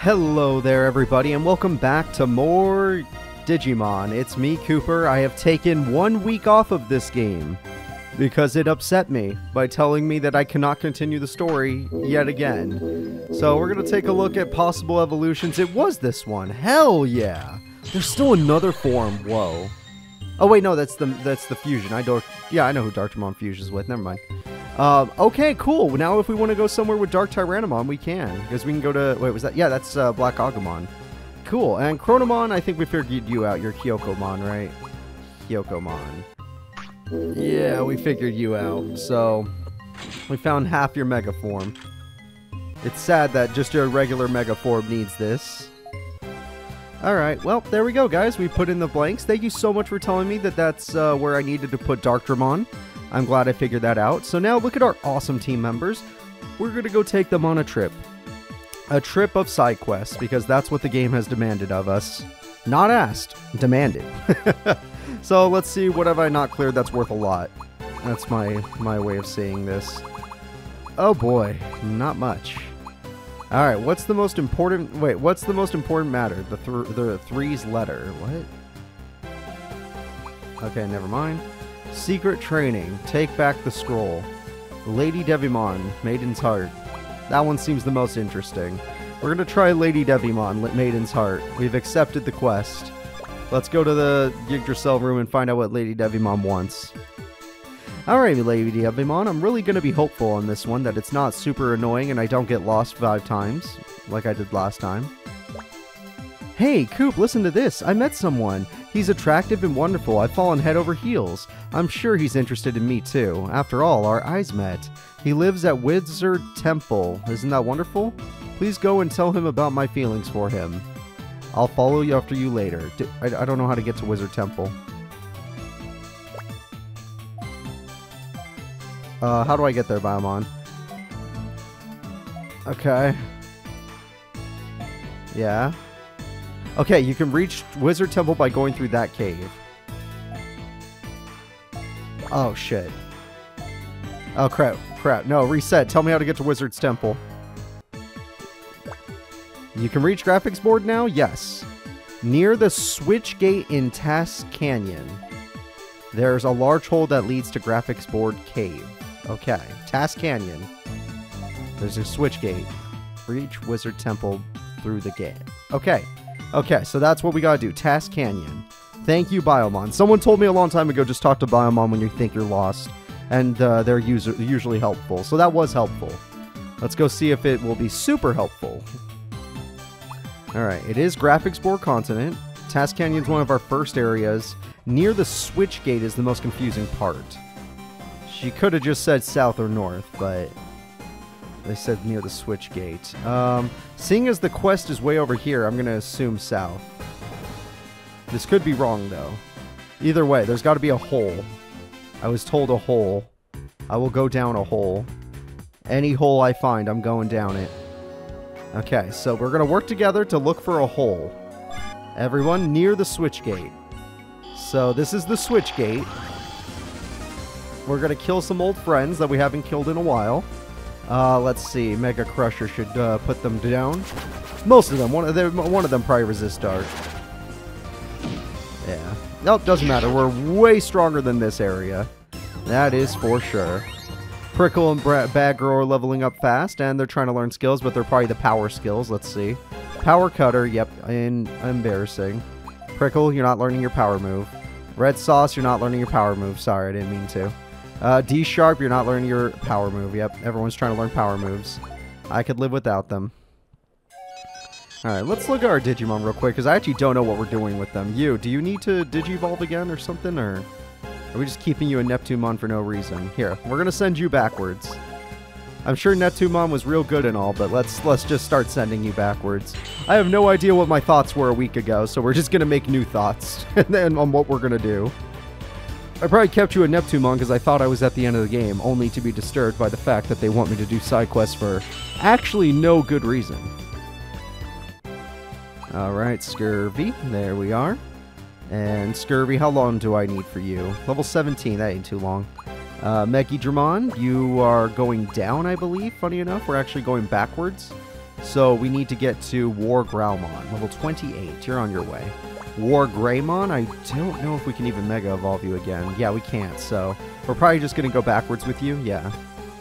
Hello there, everybody, and welcome back to more Digimon. It's me, Cooper. I have taken one week off of this game because it upset me by telling me that I cannot continue the story yet again. So we're going to take a look at possible evolutions. It was this one. Hell yeah. There's still another form. Whoa. Oh wait, no, that's the that's the fusion. I don't. Yeah, I know who Darkmon fuses with. Never mind. Um, okay, cool. Now, if we want to go somewhere with Dark Tyrannomon, we can because we can go to. Wait, was that? Yeah, that's uh, Black Agumon. Cool. And Chronomon, I think we figured you out. You're Kyokomon, right? Kyokomon. Yeah, we figured you out. So we found half your Mega form. It's sad that just your regular Mega form needs this. Alright, well, there we go, guys. We put in the blanks. Thank you so much for telling me that that's uh, where I needed to put Darkdramon. I'm glad I figured that out. So now look at our awesome team members. We're going to go take them on a trip. A trip of side quests, because that's what the game has demanded of us. Not asked, demanded. so let's see, what have I not cleared that's worth a lot? That's my, my way of saying this. Oh boy, not much. All right, what's the most important? Wait, what's the most important matter? The th the three's letter. What? Okay, never mind. Secret training. Take back the scroll. Lady Devimon, Maiden's Heart. That one seems the most interesting. We're gonna try Lady Devimon, Maiden's Heart. We've accepted the quest. Let's go to the Yggdrasil room and find out what Lady Devimon wants. Alright, Lady Devimon, I'm really gonna be hopeful on this one that it's not super annoying and I don't get lost five times, like I did last time. Hey, Coop, listen to this. I met someone. He's attractive and wonderful. I've fallen head over heels. I'm sure he's interested in me too. After all, our eyes met. He lives at Wizard Temple. Isn't that wonderful? Please go and tell him about my feelings for him. I'll follow you after you later. I, I don't know how to get to Wizard Temple. Uh, how do I get there, Biyomon? Okay. Yeah. Okay, you can reach Wizard Temple by going through that cave. Oh, shit. Oh, crap. Crap. No, reset. Tell me how to get to Wizard's Temple. You can reach graphics board now? Yes. Near the switch gate in Task Canyon, there's a large hole that leads to graphics board cave. Okay. Task Canyon. There's a switch gate. Reach Wizard Temple through the gate. Okay. Okay, so that's what we gotta do. Task Canyon. Thank you, Biyomon. Someone told me a long time ago just talk to Biyomon when you think you're lost. And uh, they're user usually helpful. So that was helpful. Let's go see if it will be super helpful. Alright, it is Graphics Board Continent. Task Canyon's one of our first areas. Near the switch gate is the most confusing part. She could have just said south or north, but they said near the switch gate. Um, seeing as the quest is way over here, I'm going to assume south. This could be wrong, though. Either way, there's got to be a hole. I was told a hole. I will go down a hole. Any hole I find, I'm going down it. Okay, so we're going to work together to look for a hole. Everyone near the switch gate. So this is the switch gate. We're going to kill some old friends that we haven't killed in a while. Uh, let's see. Mega Crusher should uh, put them down. Most of them. One of them, one of them probably resist dark. Yeah. Nope, doesn't matter. We're way stronger than this area. That is for sure. Prickle and Bra Bagro are leveling up fast, and they're trying to learn skills, but they're probably the power skills. Let's see. Power Cutter, yep, in embarrassing. Prickle, you're not learning your power move. Red Sauce, you're not learning your power move. Sorry, I didn't mean to. Uh, D Sharp, you're not learning your power move. Yep, everyone's trying to learn power moves. I could live without them. Alright, let's look at our Digimon real quick, because I actually don't know what we're doing with them. You, do you need to Digivolve again or something, or are we just keeping you a Neptunemon for no reason? Here, we're to send you backwards. I'm sure Neptunemon was real good and all, but let's let's just start sending you backwards. I have no idea what my thoughts were a week ago, so we're just to make new thoughts and then on what we're to do. I probably kept you a Neptunemon because I thought I was at the end of the game, only to be disturbed by the fact that they want me to do side quests for actually no good reason. Alright, Scurvy, there we are. And Scurvy, how long do I need for you? Level 17, that ain't too long. Uh, Megidramon, you are going down, I believe. Funny enough, we're actually going backwards. So we need to get to War Growlmon, level 28. You're on your way. War Greymon, I don't know if we can even Mega Evolve you again. Yeah, we can't, so we're probably just going to go backwards with you. Yeah,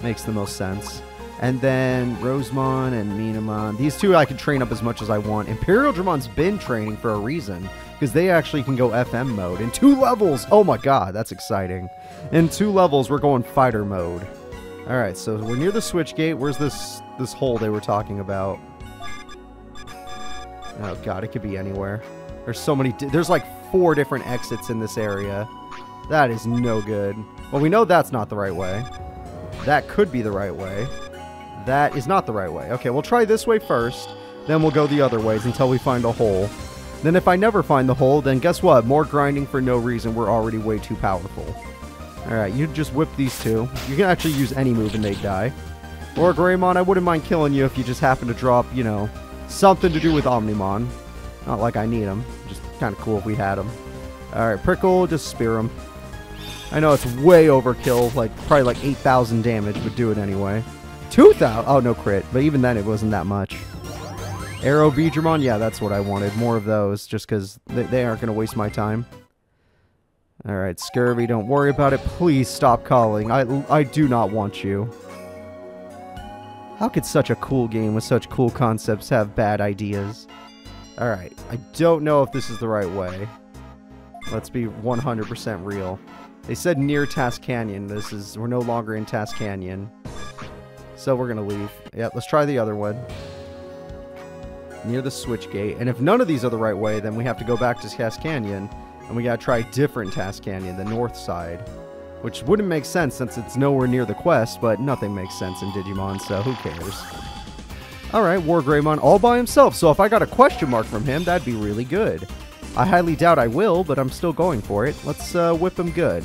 makes the most sense. And then Rosemon and Minamon. These two I can train up as much as I want. Imperial Dramon's been training for a reason because they actually can go FM mode in two levels. Oh my god, that's exciting. In two levels, we're going fighter mode. All right, so we're near the switch gate. Where's this this hole they were talking about? Oh god, it could be anywhere. There's so many. There's like four different exits in this area. That is no good. Well, we know that's not the right way. That could be the right way. That is not the right way. Okay, we'll try this way first. Then we'll go the other ways until we find a hole. Then if I never find the hole, then guess what? More grinding for no reason. We're already way too powerful. Alright, you just whip these two. You can actually use any move and they die. Or Greymon, I wouldn't mind killing you if you just happen to drop, you know, something to do with Omnimon. Not like I need them. Just kind of cool if we had them. Alright, Prickle, just spear him. I know it's way overkill, like probably like 8,000 damage, but do it anyway. 2,000? Oh, no crit. But even then, it wasn't that much. AeroVeedramon? Yeah, that's what I wanted. More of those, just because they, they aren't going to waste my time. Alright, Scurvy, don't worry about it. Please stop calling. I, I do not want you. How could such a cool game with such cool concepts have bad ideas? Alright, I don't know if this is the right way. Let's be 100% real. They said near Task Canyon. This is, we're no longer in Task Canyon. So we're to leave. Yeah, let's try the other one. Near the switch gate. And if none of these are the right way, then we have to go back to Task Canyon. And we got to try different Task Canyon, the north side. Which wouldn't make sense since it's nowhere near the quest, but nothing makes sense in Digimon, so who cares. Alright, War Greymon all by himself, so if I got a question mark from him, that'd be really good. I highly doubt I will, but I'm still going for it. Let's uh, whip him good.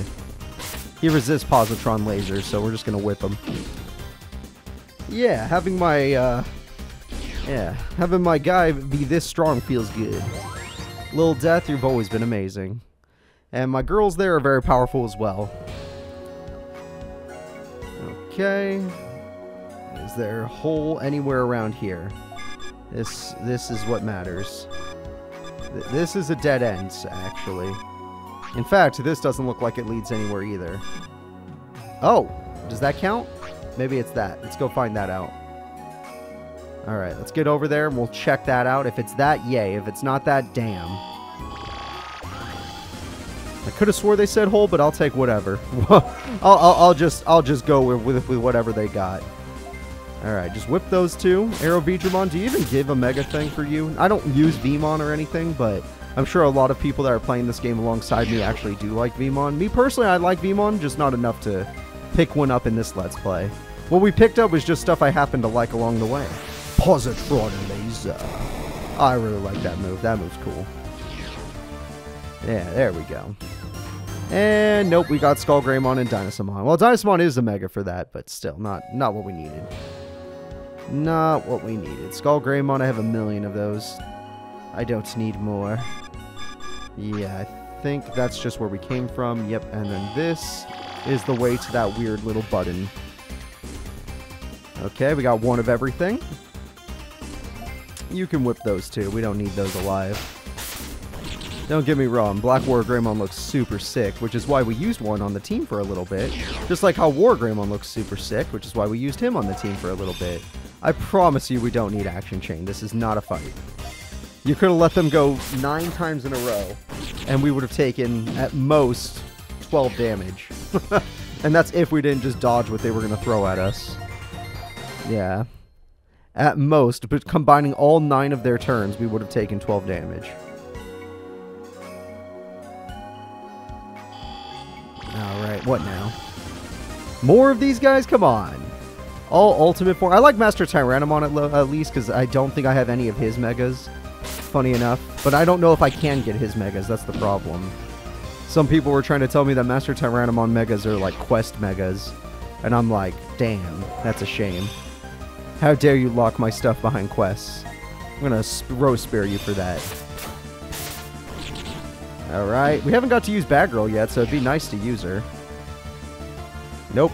He resists positron lasers, so we're just going to whip him. Yeah, having my, uh, yeah, having my guy be this strong feels good. Little Death, you've always been amazing. And my girls there are very powerful as well. Okay. Is there a hole anywhere around here? This this is what matters. Th this is a dead end, actually. In fact, this doesn't look like it leads anywhere either. Oh, does that count? Maybe it's that. Let's go find that out. Alright, let's get over there and we'll check that out. If it's that, yay. If it's not that, damn. I could have swore they said hole, but I'll take whatever. I'll, I'll, I'll, just I'll just go with, with whatever they got. Alright, just whip those two. AeroVeedramon, do you even give a Mega thing for you? I don't use Veemon or anything, but I'm sure a lot of people that are playing this game alongside me actually do like Veemon. Me personally, I like Veemon, just not enough to pick one up in this Let's Play. What we picked up was just stuff I happened to like along the way. Positron Laser. I really like that move. That move's cool. Yeah, there we go. And nope, we got Skull Greymon and Dynasmon. Well, Dynasmon is a Mega for that, but still, not not what we needed. Not what we needed. Skull Greymon, I have a million of those. I don't need more. Yeah, I think that's just where we came from. Yep, and then this is the way to that weird little button. Okay, we got one of everything. You can whip those two. We don't need those alive. Don't get me wrong, Black War Greymon looks super sick, which is why we used one on the team for a little bit. Just like how War Greymon looks super sick, which is why we used him on the team for a little bit. I promise you we don't need Action Chain. This is not a fight. You could have let them go nine times in a row, and we would have taken, at most, 12 damage. and that's if we didn't just dodge what they were going to throw at us. Yeah. At most, but combining all nine of their turns, we would have taken 12 damage. Alright, what now? More of these guys? Come on. All ultimate form. I like Master Tyrannomon at, at least, because I don't think I have any of his megas. Funny enough. But I don't know if I can get his megas. That's the problem. Some people were trying to tell me that Master Tyrannomon megas are like quest megas. And I'm like, damn, that's a shame. How dare you lock my stuff behind quests. I'm gonna roast spare you for that. Alright, we haven't got to use Batgirl yet, so it'd be nice to use her. Nope.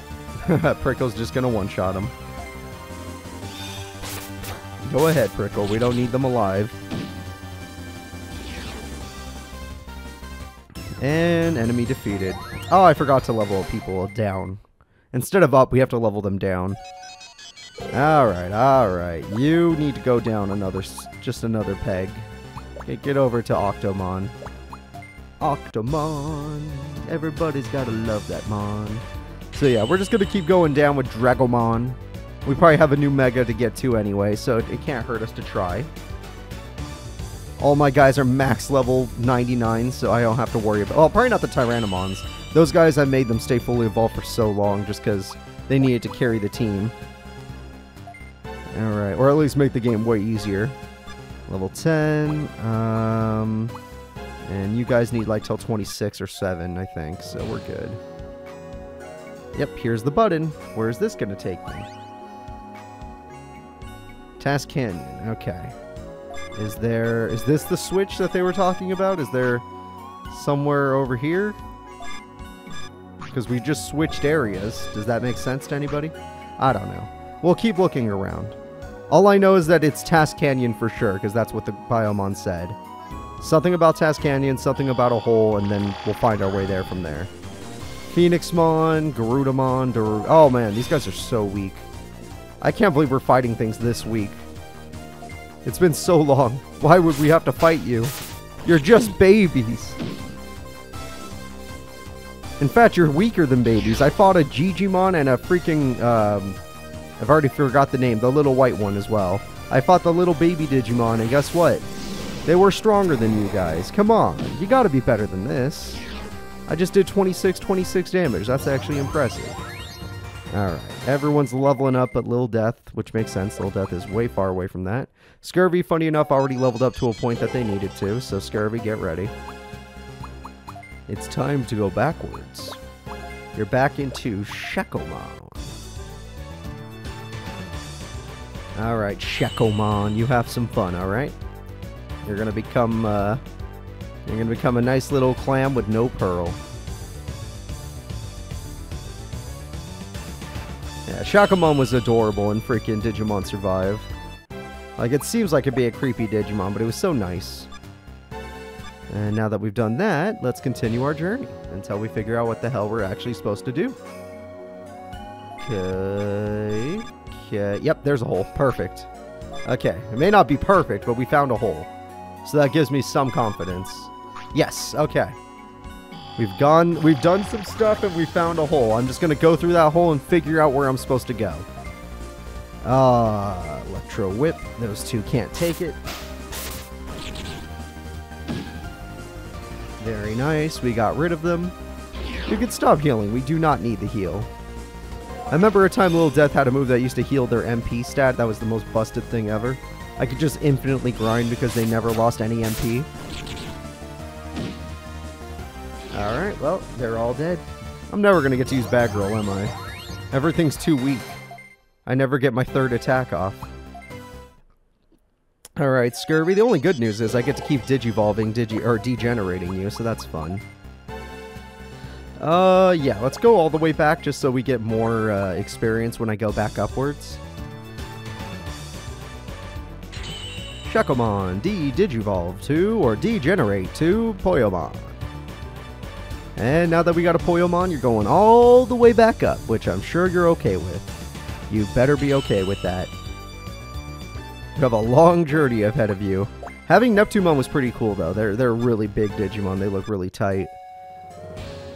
Prickle's just gonna one-shot him. Go ahead, Prickle. We don't need them alive. And enemy defeated. Oh, I forgot to level people down. Instead of up, we have to level them down. Alright, alright. You need to go down another, just another peg. Get, get over to Octomon. Octomon. Everybody's gotta love that mon. So yeah, we're just gonna keep going down with Dragomon. We probably have a new Mega to get to anyway, so it, it can't hurt us to try. All my guys are max level 99, so I don't have to worry about... Well, probably not the Tyrannomons. Those guys, I made them stay fully evolved for so long just because they needed to carry the team. Alright, or at least make the game way easier. Level 10, um... And you guys need like till 26 or 7, I think, so we're good. Yep, here's the button. Where's this going to take me? Task Canyon, okay. Is there... Is this the switch that they were talking about? Is there somewhere over here? Because we just switched areas. Does that make sense to anybody? I don't know. We'll keep looking around. All I know is that it's Task Canyon for sure, because that's what the Biyomon said. Something about Task Canyon, something about a hole, and then we'll find our way there from there. Phoenixmon, Garudamon, Daru Oh man, these guys are so weak. I can't believe we're fighting things this week. It's been so long. Why would we have to fight you? You're just babies. In fact, you're weaker than babies. I fought a Jijimon and a freaking, um, I've already forgot the name, the little white one as well. I fought the little baby Digimon, and guess what? They were stronger than you guys. Come on, you gotta be better than this. I just did 26, 26 damage. That's actually impressive. Alright, everyone's leveling up but Lil Death, which makes sense. Lil Death is way far away from that. Scurvy, funny enough, already leveled up to a point that they needed to, so Scurvy, get ready. It's time to go backwards. You're back into Shakomon. Alright, Shakomon, you have some fun, alright? You're gonna become, uh, you're gonna become a nice little clam with no pearl. Yeah, Shakomon was adorable in freaking Digimon Survive. Like, it seems like it'd be a creepy Digimon, but it was so nice. And now that we've done that, let's continue our journey until we figure out what the hell we're actually supposed to do. Okay. Okay. Yep, there's a hole. Perfect. Okay. It may not be perfect, but we found a hole. So that gives me some confidence. Yes. Okay. We've gone, we've done some stuff and we found a hole. I'm just to go through that hole and figure out where I'm supposed to go. Uh, Electro Whip. Those two can't take it. Very nice. We got rid of them. We can stop healing. We do not need the heal. I remember a time Little Death had a move that used to heal their MP stat. That was the most busted thing ever. I could just infinitely grind because they never lost any MP. Alright, well, they're all dead. I'm never going to get to use Bad Girl, am I? Everything's too weak. I never get my third attack off. Alright, Scurvy, the only good news is I get to keep digivolving, digi- or degenerating you, so that's fun. Uh, yeah, let's go all the way back just so we get more uh, experience when I go back upwards. Shakomon, de-digivolve to, or degenerate to Poyomon. And now that we got a Poyomon, you're going all the way back up, which I'm sure you're okay with. You better be okay with that. You have a long journey ahead of you. Having Neptunemon was pretty cool, though. They're, they're really big Digimon. They look really tight.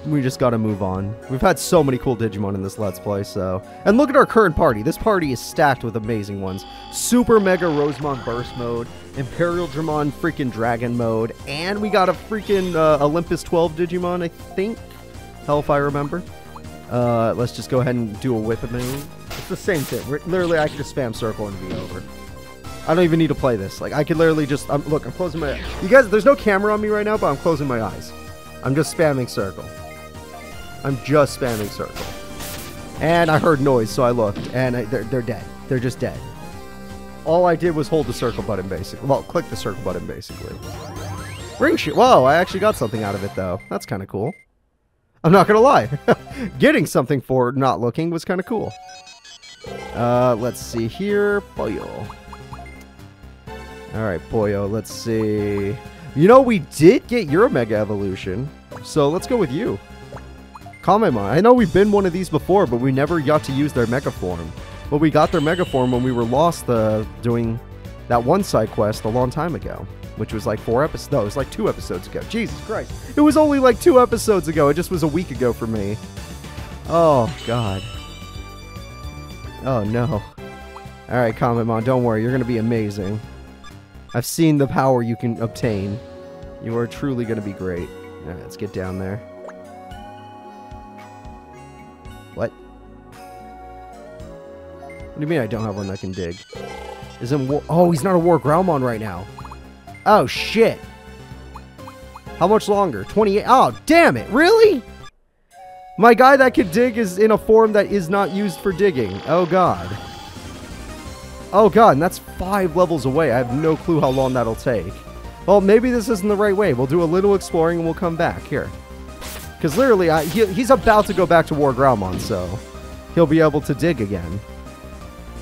We just gotta move on. We've had so many cool Digimon in this Let's Play, so... And look at our current party. This party is stacked with amazing ones. Super Mega Rosemon Burst Mode, Imperial Dramon freaking Dragon Mode, and we got a freaking uh, Olympus 12 Digimon, I think. Hell if I remember. Uh, let's just go ahead and do a whip move. It's the same thing. We're, literally, I can just spam circle and be over. I don't even need to play this. Like, I could literally just... Look, I'm closing my... Eyes. You guys, there's no camera on me right now, but I'm closing my eyes. I'm just spamming circle. I'm just spamming circle. And I heard noise, so I looked, and I, they're, they're dead. They're just dead. All I did was hold the circle button, basically. Well, click the circle button, basically. Ring shoot. Whoa, I actually got something out of it, though. That's kind of cool. I'm not going to lie. Getting something for not looking was kind of cool. Uh, let's see here. Pollo. Alright, Boyo, let's see. You know, we did get your Mega Evolution, so let's go with you. Kamemon. I know we've been one of these before, but we never got to use their Mega Form. But we got their Mega Form when we were lost uh, doing that one side quest a long time ago. Which was like four episodes. No, it was like two episodes ago. Jesus Christ. It was only like two episodes ago. It just was a week ago for me. Oh, God. Oh, no. Alright, Kamemon, don't worry. You're going to be amazing. I've seen the power you can obtain. You are truly going to be great. Alright, let's get down there. What do you mean I don't have one that can dig? Isn't war- Oh, he's not a War Growlmon right now. Oh, shit. How much longer? 28- Oh, damn it. Really? My guy that can dig is in a form that is not used for digging. Oh, God. Oh, God, and that's five levels away. I have no clue how long that'll take. Well, maybe this isn't the right way. We'll do a little exploring and we'll come back. Here. Because literally, I, he, he's about to go back to War Growlmon, so he'll be able to dig again.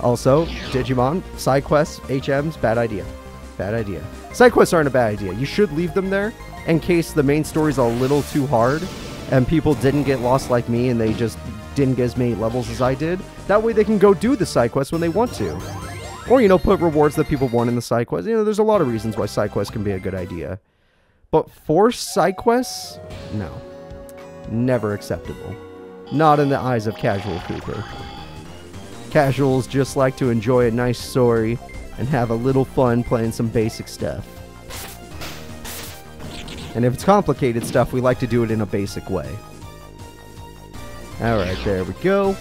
Also, Digimon, side quests, HMs, bad idea. Bad idea. Side quests aren't a bad idea. You should leave them there in case the main story's a little too hard and people didn't get lost like me and they just didn't get as many levels as I did. That way they can go do the side quests when they want to. Or, you know, put rewards that people want in the side quests. You know, there's a lot of reasons why side quests can be a good idea. But forced side quests? No. Never acceptable. Not in the eyes of Casual Cooper. Casuals just like to enjoy a nice story and have a little fun playing some basic stuff. And if it's complicated stuff, we like to do it in a basic way. Alright, there we go.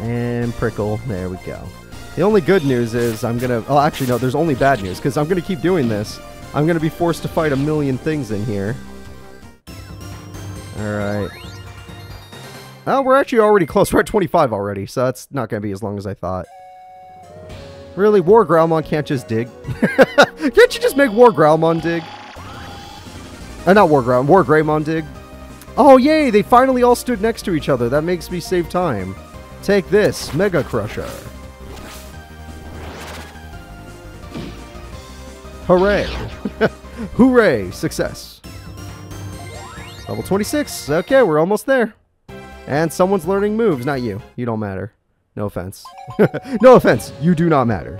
And prickle, there we go. The only good news is I'm gonna, oh actually no, there's only bad news, because I'm gonna keep doing this. I'm gonna be forced to fight a million things in here. Alright. Oh, we're actually already close. We're at 25 already, so that's not going to be as long as I thought. Really? War Growlmon can't just dig? can't you just make War Growlmon dig? Uh, not War Growlmon, War Greymon dig? Oh, yay! They finally all stood next to each other. That makes me save time. Take this, Mega Crusher. Hooray! Hooray! Success. Level 26. Okay, we're almost there. And someone's learning moves, not you. You don't matter. No offense. no offense. You do not matter.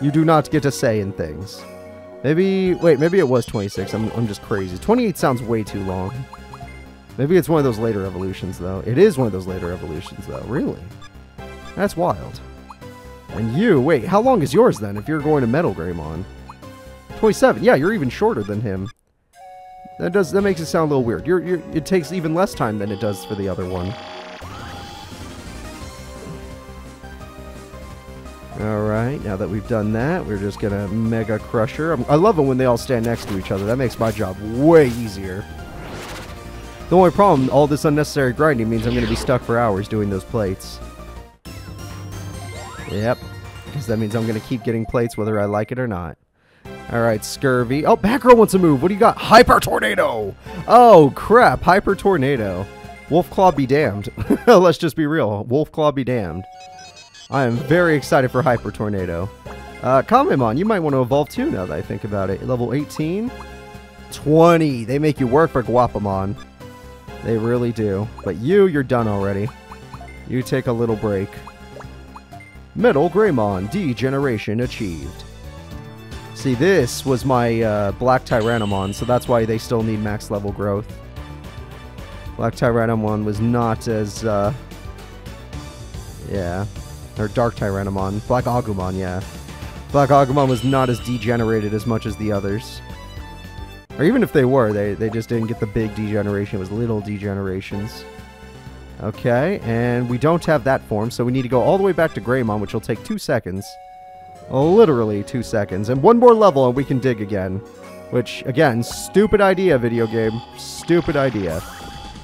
You do not get a say in things. Maybe, wait, maybe it was 26. I'm, I'm just crazy. 28 sounds way too long. Maybe it's one of those later evolutions, though. It is one of those later evolutions, though. Really? That's wild. And you, wait, how long is yours then if you're going to Metal Greymon? 27. Yeah, you're even shorter than him. That does that makes it sound a little weird. You're, you're, it takes even less time than it does for the other one. Alright, now that we've done that, we're just gonna Mega Crusher. I'm, I love it when they all stand next to each other. That makes my job way easier. The only problem, all this unnecessary grinding means I'm gonna be stuck for hours doing those plates. Yep, because that means I'm gonna keep getting plates whether I like it or not. Alright, Scurvy. Oh, Batgirl wants a move. What do you got? Hyper Tornado! Oh, crap. Hyper Tornado. Wolf Claw be damned. Let's just be real. Wolf Claw be damned. I am very excited for Hyper Tornado. Uh, Kamemon, you might want to evolve too now that I think about it. Level 18? 20. They make you work for Gawappamon. They really do. But you, you're done already. You take a little break. Metal Greymon, degeneration achieved. See, this was my uh, Black Tyrannomon, so that's why they still need max level growth. Black Tyrannomon was not as, uh, yeah, or Dark Tyrannomon. Black Agumon, yeah. Black Agumon was not as degenerated as much as the others. Or even if they were, they, they just didn't get the big degeneration. It was little degenerations. Okay, and we don't have that form, so we need to go all the way back to Greymon, which will take two seconds. Literally two seconds. And one more level and we can dig again. Which, again, stupid idea, video game. Stupid idea.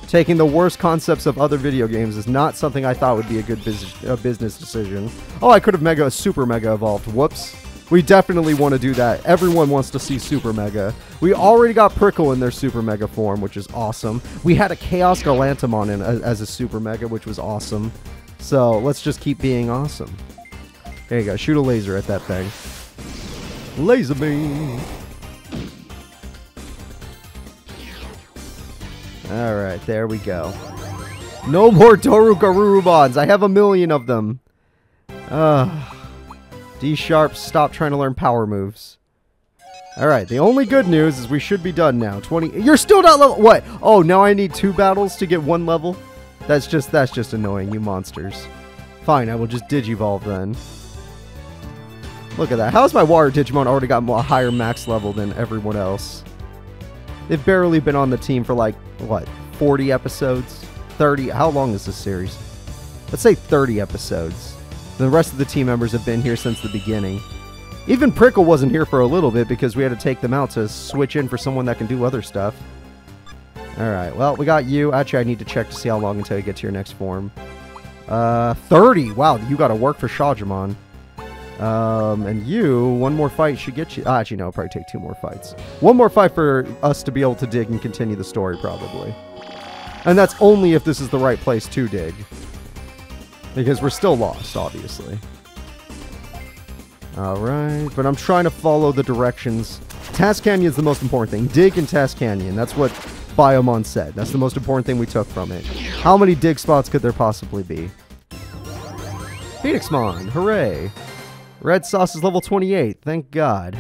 Taking the worst concepts of other video games is not something I thought would be a good bus business decision. Oh, I could have Mega Super Mega evolved. Whoops. We definitely want to do that. Everyone wants to see Super Mega. We already got Prickle in their Super Mega form, which is awesome. We had a Chaos Gallantmon in as a Super Mega, which was awesome. So let's just keep being awesome. There you go. Shoot a laser at that thing. Laser beam. Alright, there we go. No more Dorugarurumons. I have a million of them. Ugh. D sharp, stop trying to learn power moves. Alright, the only good news is we should be done now. 20. You're still not level. What? Oh, now I need two battles to get one level? That's just that's just annoying, you monsters. Fine, I will just digivolve then. Look at that. How's my water Digimon already got a higher max level than everyone else? They've barely been on the team for like, what, 40 episodes? 30? How long is this series? Let's say 30 episodes. The rest of the team members have been here since the beginning. Even Prickle wasn't here for a little bit because we had to take them out to switch in for someone that can do other stuff. Alright, well, we got you. Actually, I need to check to see how long until you get to your next form. Uh, 30! Wow, you gotta work for Shawujinmon. Um, and you, one more fight should get you... Actually, no, probably take two more fights. One more fight for us to be able to dig and continue the story, probably. And that's only if this is the right place to dig. Because we're still lost, obviously. Alright, but I'm trying to follow the directions. Task Canyon is the most important thing. Dig in Task Canyon. That's what Biyomon said. That's the most important thing we took from it. How many dig spots could there possibly be? Phoenixmon, hooray! Red Sauce is level 28, thank God.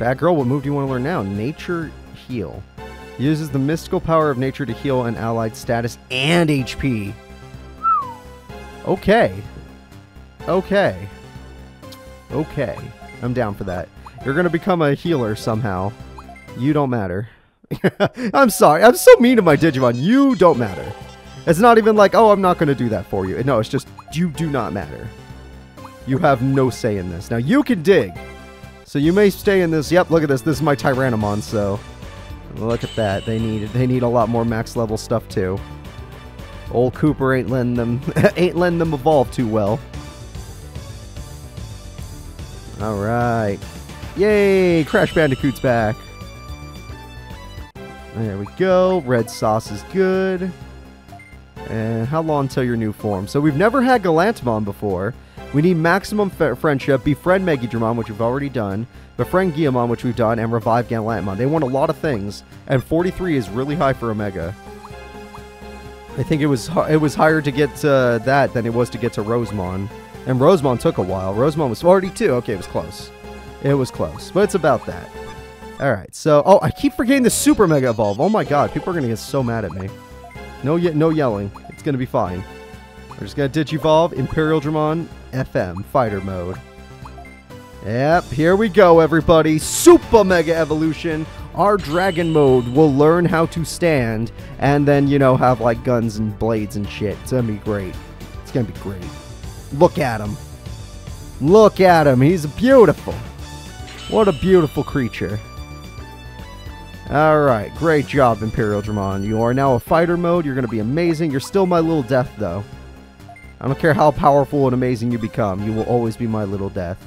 Bad Girl, what move do you want to learn now? Nature Heal. Uses the mystical power of nature to heal an allied status and HP. Okay. Okay. Okay. I'm down for that. You're going to become a healer somehow. You don't matter. I'm sorry. I'm so mean to my Digimon. You don't matter. It's not even like, oh, I'm not going to do that for you. No, it's just, you do not matter. You have no say in this. Now, you can dig. So you may stay in this. Yep, look at this. This is my Tyrannomon, so... Look at that. They need they need a lot more max level stuff, too. Old Cooper ain't letting them ain't letting them evolve too well. Alright. Yay! Crash Bandicoot's back. There we go. Red sauce is good. And how long until your new form? So we've never had Gallantmon before. We need maximum friendship, befriend Megidramon, which we've already done, befriend Guilmon, which we've done, and revive Gallantmon. They want a lot of things, and 43 is really high for Omega. I think it was it was higher to get to that than it was to get to Rosemon. And Rosemon took a while. Rosemon was 42. Okay, it was close. It was close, but it's about that. All right, so oh, I keep forgetting the Super Mega Evolve. Oh my God, people are gonna get so mad at me. No, ye no yelling. It's gonna be fine. We're just gonna Digivolve Imperial Dramon FM Fighter Mode. Yep, here we go, everybody. Super Mega Evolution. Our Dragon Mode will learn how to stand and then, you know, have like guns and blades and shit. It's gonna be great. It's gonna be great. Look at him. Look at him. He's beautiful. What a beautiful creature. Alright, great job, Imperial Dramon. You are now a fighter mode. You're to be amazing. You're still my little death, though. I don't care how powerful and amazing you become, you will always be my little death.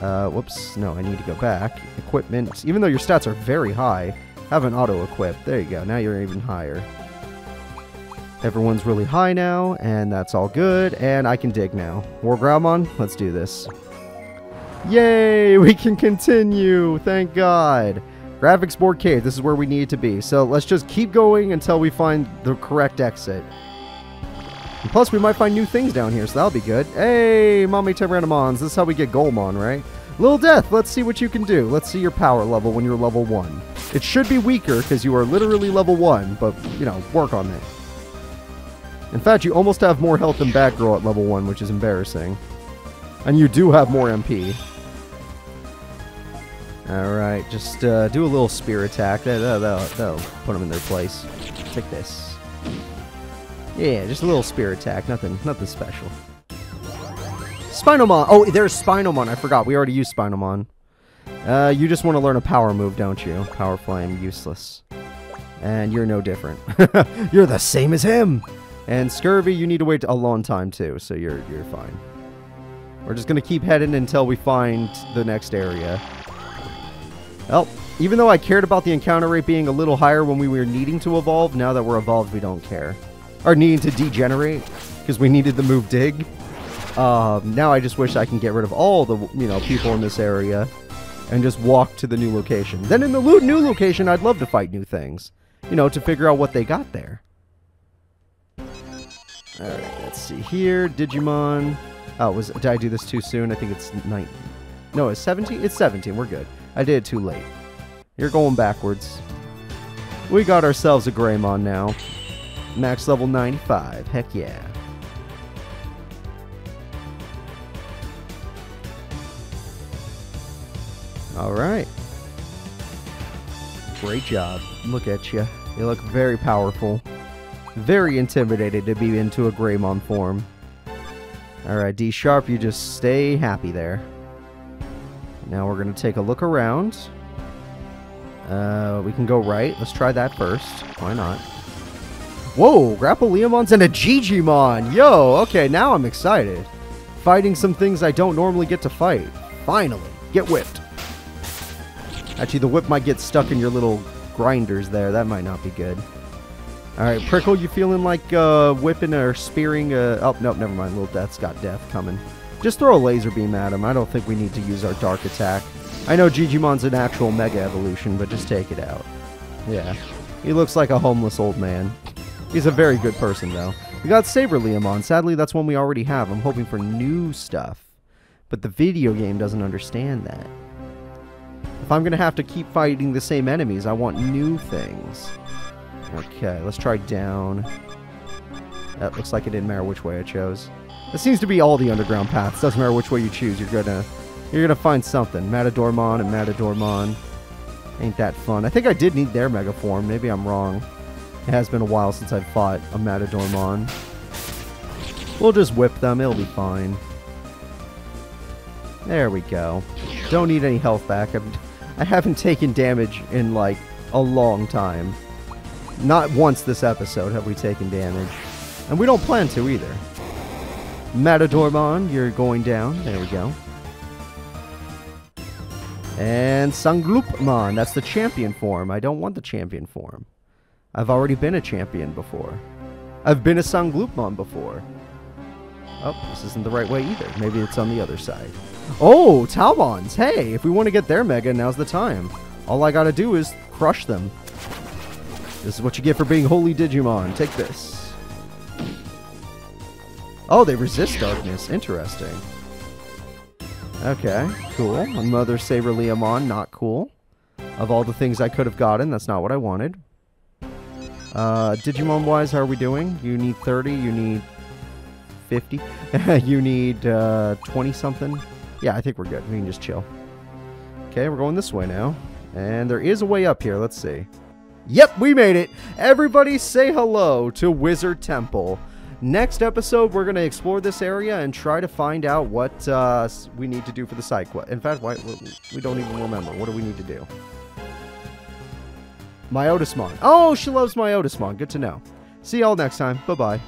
Uh, whoops. No, I need to go back. Equipment. Even though your stats are very high, have an auto-equip. There you go. Now you're even higher. Everyone's really high now, and that's all good, and I can dig now. War Growlmon, let's do this. Yay! We can continue! Thank God! Graphics board cave, this is where we need to be. So let's just keep going until we find the correct exit. And plus, we might find new things down here, so that'll be good. Hey, Mommy Tyrannomons, this is how we get Golemon, right? Little Death, let's see what you can do. Let's see your power level when you're level 1. It should be weaker, because you are literally level 1, but, you know, work on it. In fact, you almost have more health than Batgirl at level 1, which is embarrassing. And you do have more MP. Alright, just uh, do a little spear attack. That, that, that'll, that'll put them in their place. Take this. Yeah, just a little spear attack. Nothing, nothing special. Spinalmon! Oh, there's Spinalmon. I forgot. We already used Spinalmon. Uh, you just want to learn a power move, don't you? Power Flame, useless. And you're no different. you're the same as him! And Scurvy, you need to wait a long time too, so you're you're fine. We're just gonna keep heading until we find the next area. Well, even though I cared about the encounter rate being a little higher when we were needing to evolve, now that we're evolved, we don't care. Or needing to degenerate, because we needed the move dig. Um, now I just wish I can get rid of all the you know people in this area and just walk to the new location. Then in the new location, I'd love to fight new things. You know, to figure out what they got there. Alright, let's see here. Digimon. Oh, was did I do this too soon? I think it's 9. No, it's 17? It's 17. We're good. I did it too late. You're going backwards. We got ourselves a Greymon now. Max level 95. Heck yeah. Alright. Great job. Look at you. You look very powerful. Very intimidated to be into a Greymon form. Alright, D Sharp, you just stay happy there. Now we're going to take a look around. Uh, we can go right. Let's try that first. Why not? Whoa, Grappleomons and a Jijimon! Yo, okay, now I'm excited. Fighting some things I don't normally get to fight. Finally, get whipped. Actually, the whip might get stuck in your little grinders there. That might not be good. Alright, Prickle, you feeling like uh, whipping or spearing? Uh, oh, no, never mind. Little Death's got death coming. Just throw a laser beam at him. I don't think we need to use our dark attack. I know Jijimon's an actual Mega Evolution, but just take it out. Yeah. He looks like a homeless old man. He's a very good person, though. We got SaberLeomon. Sadly, that's one we already have. I'm hoping for new stuff. But the video game doesn't understand that. If I'm going to have to keep fighting the same enemies, I want new things. Okay, let's try down. That looks like it didn't matter which way I chose. It seems to be all the underground paths. Doesn't matter which way you choose, you're gonna you're gonna find something. Matadormon and Matadormon. Ain't that fun. I think I did need their Mega Form. Maybe I'm wrong. It has been a while since I've fought a Matadormon. We'll just whip them. It'll be fine. There we go. Don't need any health back. I'm, I haven't taken damage in, like, a long time. Not once this episode have we taken damage. And we don't plan to either. Matadormon, you're going down. There we go. And Sangloupmon, that's the champion form. I don't want the champion form. I've already been a champion before. I've been a Sangloupmon before. Oh, this isn't the right way either. Maybe it's on the other side. Oh, Talmons! Hey, if we want to get their Mega, now's the time. All I gotta do is crush them. This is what you get for being Holy Digimon. Take this. Oh, they resist darkness. Interesting. Okay, cool. Another SaberLeomon, not cool. Of all the things I could have gotten, that's not what I wanted. Uh, Digimon-wise, how are we doing? You need 30, you need 50, you need 20-something. Uh, yeah, I think we're good. We can just chill. Okay, we're going this way now. And there is a way up here. Let's see. Yep, we made it. Everybody say hello to Wizard Temple. Next episode, we're going to explore this area and try to find out what uh, we need to do for the side quest. In fact, we don't even remember. What do we need to do? Myotismon. Oh, she loves Myotismon. Good to know. See y'all next time. Bye-bye.